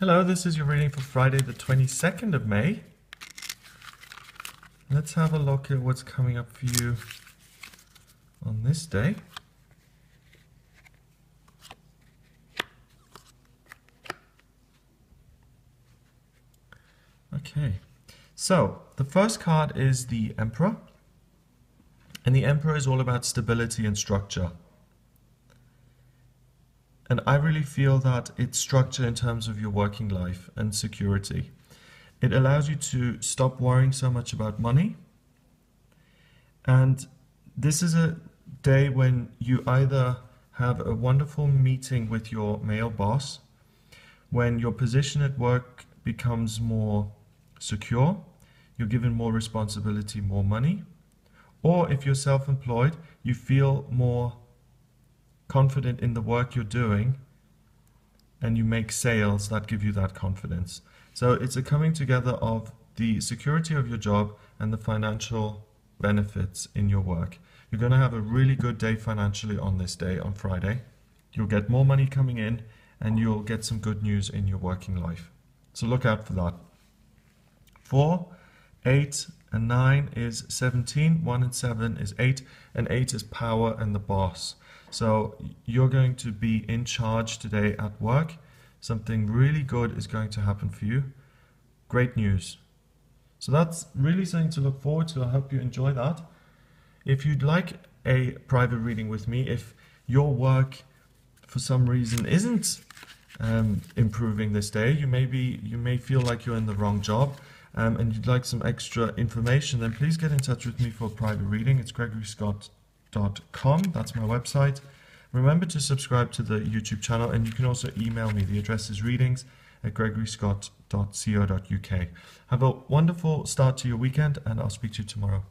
Hello, this is your reading for Friday, the 22nd of May. Let's have a look at what's coming up for you on this day. Okay, so the first card is the Emperor. And the Emperor is all about stability and structure. And I really feel that it's structure in terms of your working life and security. It allows you to stop worrying so much about money. And this is a day when you either have a wonderful meeting with your male boss, when your position at work becomes more secure, you're given more responsibility, more money, or if you're self-employed, you feel more confident in the work you're doing and you make sales that give you that confidence. So it's a coming together of the security of your job and the financial benefits in your work. You're going to have a really good day financially on this day, on Friday. You'll get more money coming in and you'll get some good news in your working life. So look out for that. 4, 8, and 9 is 17, 1 and 7 is 8, and 8 is power and the boss. So you're going to be in charge today at work. Something really good is going to happen for you. Great news. So that's really something to look forward to. I hope you enjoy that. If you'd like a private reading with me, if your work for some reason isn't um, improving this day, you may be, you may feel like you're in the wrong job um, and you'd like some extra information, then please get in touch with me for a private reading. It's gregoryscott.com. That's my website. Remember to subscribe to the YouTube channel and you can also email me. The address is readings at gregoryscott.co.uk. Have a wonderful start to your weekend and I'll speak to you tomorrow.